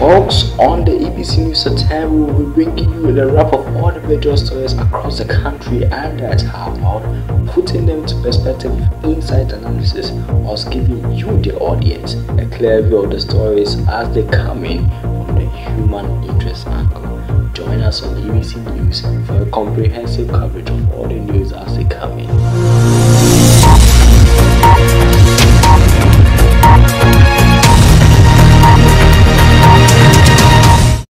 Folks, on the EBC News at Ten, we will be bringing you the wrap of all the major stories across the country and that's entire about putting them to perspective insight analysis, whilst giving you, the audience, a clear view of the stories as they come in from the human interest angle. Join us on EBC News for a comprehensive coverage of all the news.